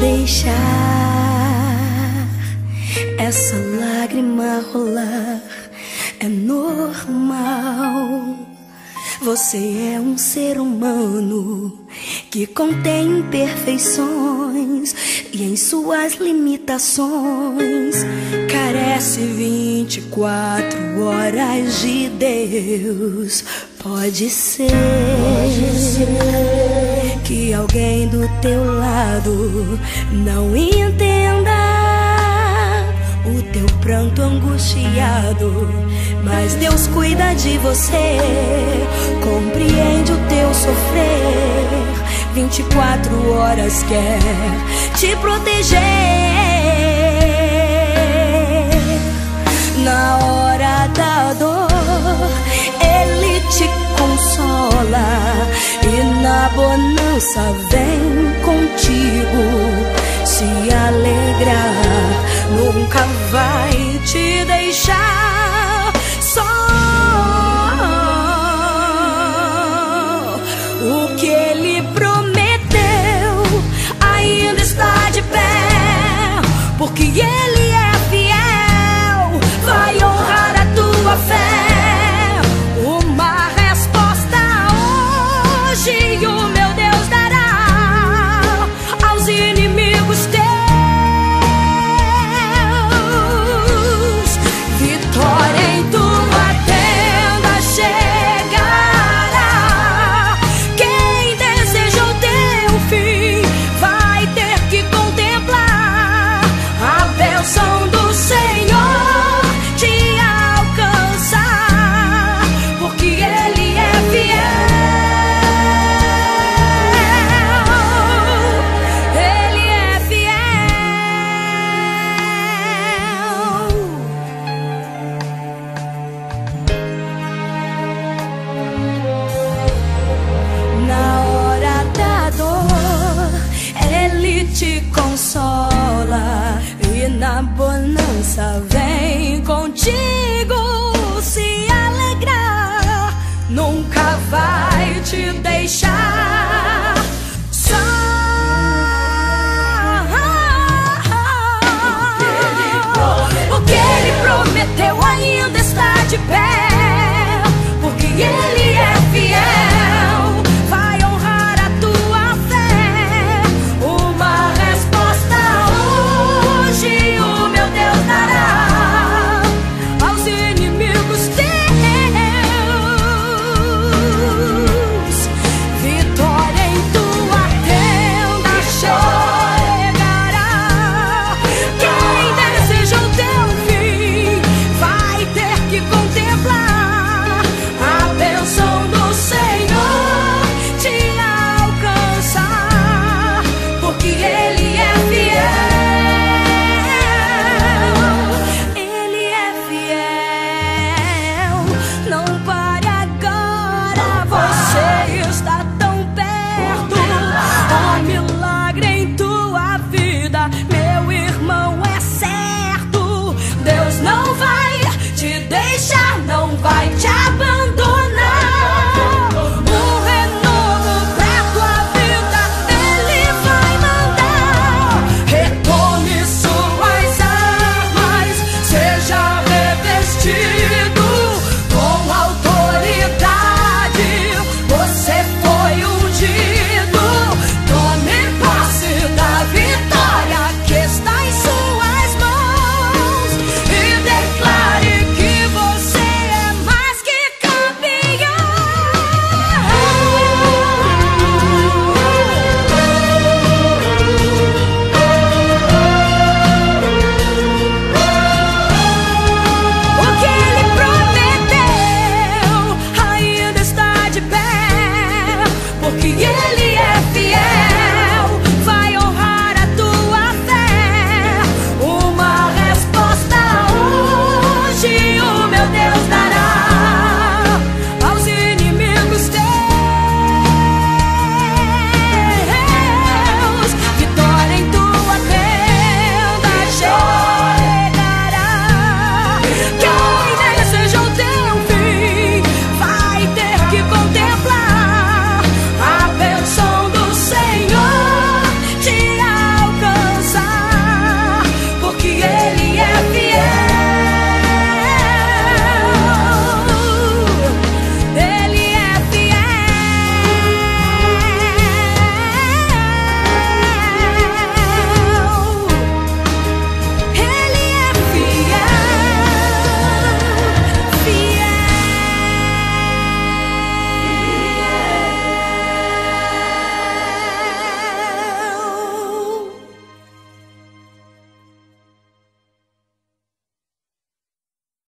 deixar essa lágrima rolar é normal. Você é um ser humano que contém imperfeições e em suas limitações carece 24 horas de Deus. Pode ser, Pode ser que alguém do teu lado não entenda o teu pranto angustiado, mas Deus cuida de você, compreende o teu sofrer. 24 horas quer te proteger. Na hora da dor, bonança vem contigo se alegrar. Nunca vai te deixar O